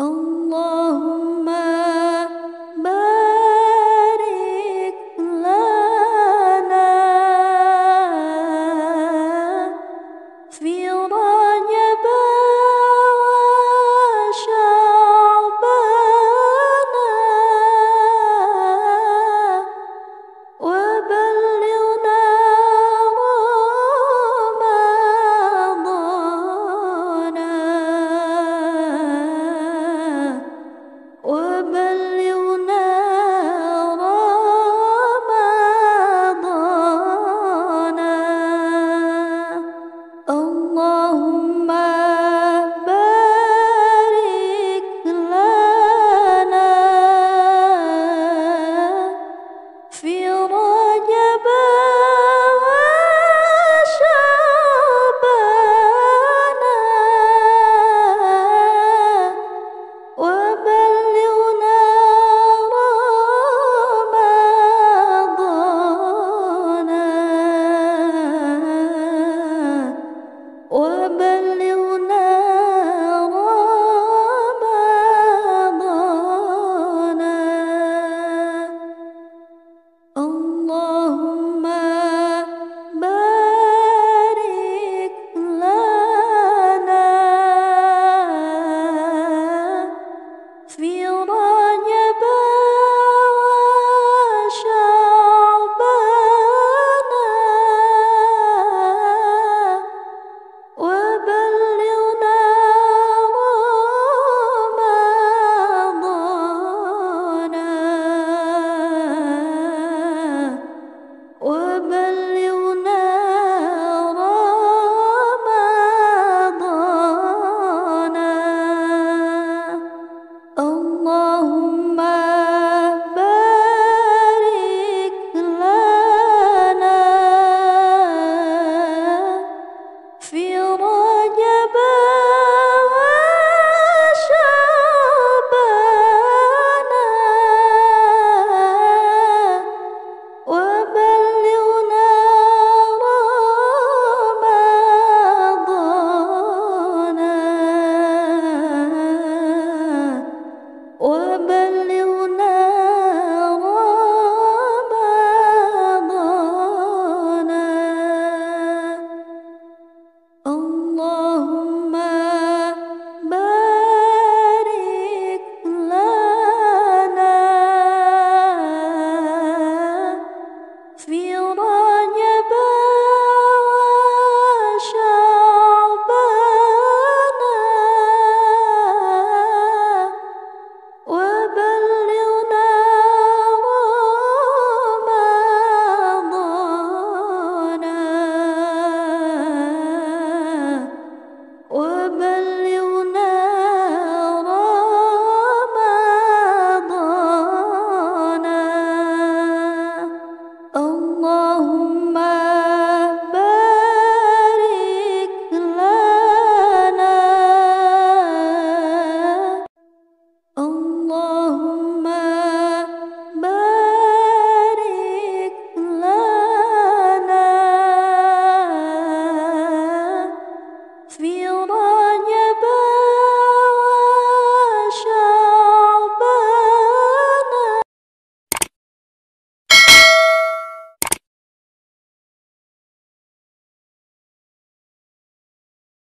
الله